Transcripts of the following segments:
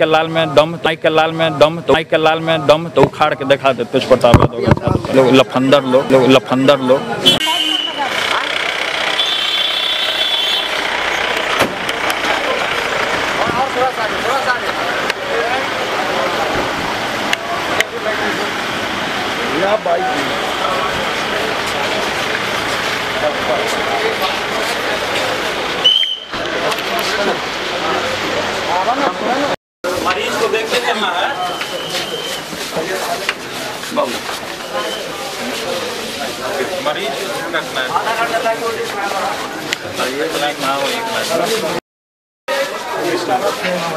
के लाल में दम माई के लाल में दम तो के लाल में दम तो उखाड़ के दिखा दे प्रताप यादव के लोग लफंदर लोग लोग लफंदर लोग मरीज़ को देख के चलना है मरीज़ रखना है हो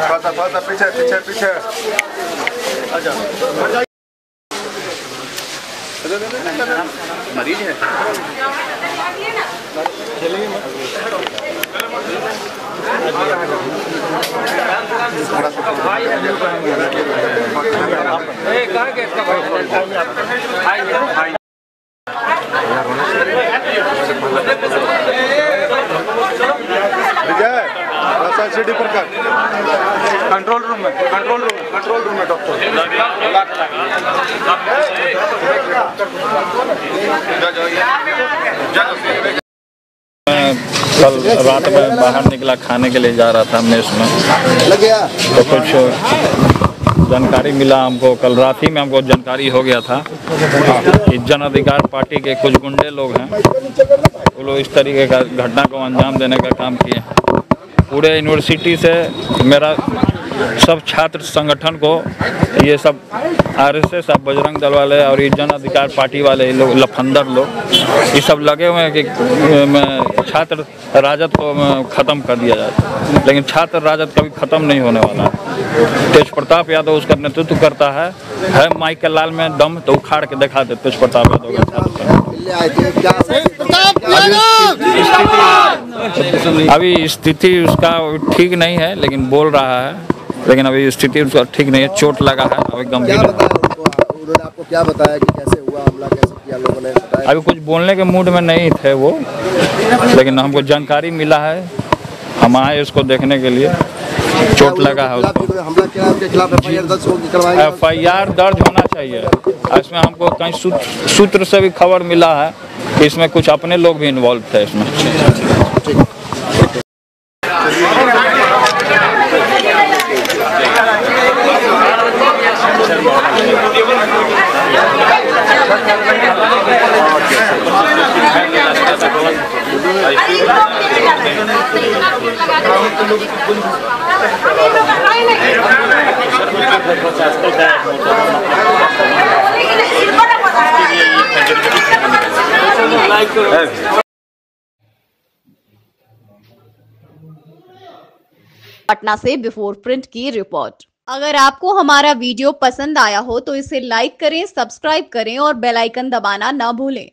पता पता पीछे पीछे पीछे मरीज़ है विजय रसा सीढ़ी पर कंट्रोल रूम में कंट्रोल रूम कंट्रोल रूम में डॉक्टर कल रात में बाहर निकला खाने के लिए जा रहा था मेस उसमें। लग गया। तो कुछ जानकारी मिला हमको, कल रात ही में हमको जानकारी हो गया था कि जन अधिकार पार्टी के कुछ गुंडे लोग हैं। वो लोग इस तरीके का घटना को अंजाम देने का काम किए। पूरे यूनिवर्सिटी से मेरा सब छात्र संगठन को, ये सब आरएसएस, अब बजरंग दल वाले और ये जन अधिकार पार्टी वाले लोग लफंदर लोग, ये सब लगे हुए हैं कि छात्र राजद को खत्म कर दिया जाए। लेकिन छात्र राजद कभी खत्म नहीं होने वाला है। तेज प्रताप यादव उसका नेतृत्व करता है। है माइकल लाल में दम तो उखाड़ के दिखा दे, तेज प्रताप यादव के साथ अभी स्थिति उसका ठीक नहीं है, लेकिन बोल रहा है। लेकिन अभी स्थिति उसका ठीक नहीं है, चोट लगा है, अभी गंभीर उन्होंने आपको क्या बताया कि कैसे हुआ हमला, कैसे किया लोगों ने? अभी कुछ बोलने के मूड में नहीं थे वो, लेकिन हमको जानकारी मिला है। हम आए उसको देखने के लिए। चोट लगा है उसको। एफ़ आई आर दर्ज होना चाहिए। इसमें हमको कहीं सूत्र से भी खबर मिला है कि इसमें कुछ अपने लोग भी इन्वॉल्व थे इसमें। पटना से बिफोर प्रिंट की रिपोर्ट। अगर आपको हमारा वीडियो पसंद आया हो तो इसे लाइक करें, सब्सक्राइब करें और बेल आइकन दबाना ना भूलें।